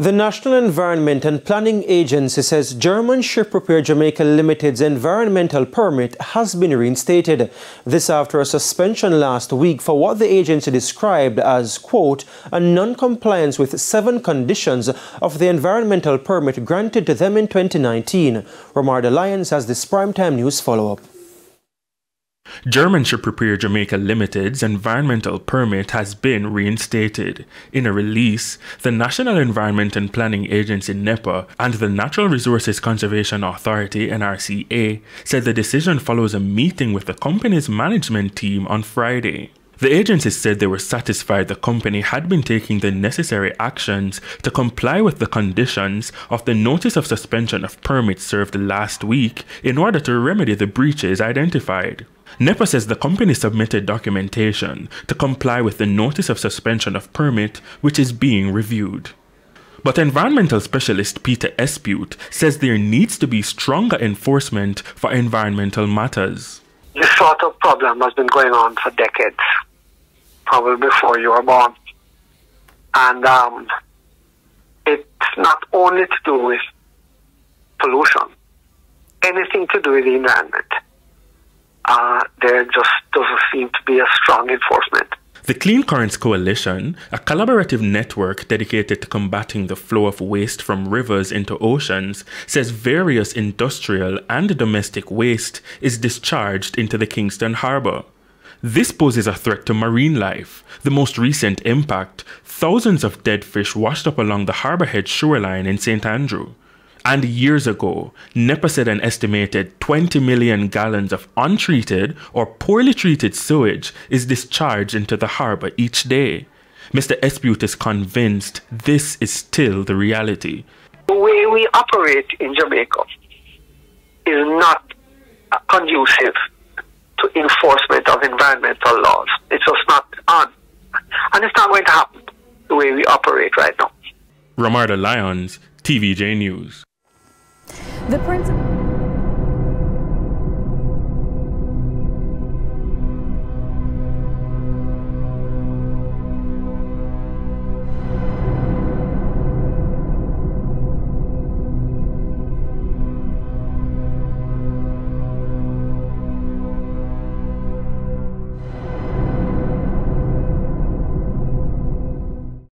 The National Environment and Planning Agency says German Ship Repair Jamaica Limited's environmental permit has been reinstated. This after a suspension last week for what the agency described as, quote, a non-compliance with seven conditions of the environmental permit granted to them in 2019. Romardo Lyons has this primetime news follow-up. German Ship Repair Jamaica Limited's environmental permit has been reinstated. In a release, the National Environment and Planning Agency NEPA and the Natural Resources Conservation Authority NRCA said the decision follows a meeting with the company's management team on Friday. The agency said they were satisfied the company had been taking the necessary actions to comply with the conditions of the notice of suspension of permits served last week in order to remedy the breaches identified. NEPA says the company submitted documentation to comply with the notice of suspension of permit, which is being reviewed. But environmental specialist Peter Espeut says there needs to be stronger enforcement for environmental matters. This sort of problem has been going on for decades, probably before you were born. And um, it's not only to do with pollution, anything to do with the environment uh, there just doesn't seem to be a strong enforcement. The Clean Currents Coalition, a collaborative network dedicated to combating the flow of waste from rivers into oceans, says various industrial and domestic waste is discharged into the Kingston Harbour. This poses a threat to marine life. The most recent impact thousands of dead fish washed up along the Harbourhead shoreline in St. Andrew. And years ago, NEPA said an estimated 20 million gallons of untreated or poorly treated sewage is discharged into the harbour each day. Mr. Espeut is convinced this is still the reality. The way we operate in Jamaica is not conducive to enforcement of environmental laws. It's just not on. And it's not going to happen the way we operate right now. Romardo Lyons, TVJ News. The principal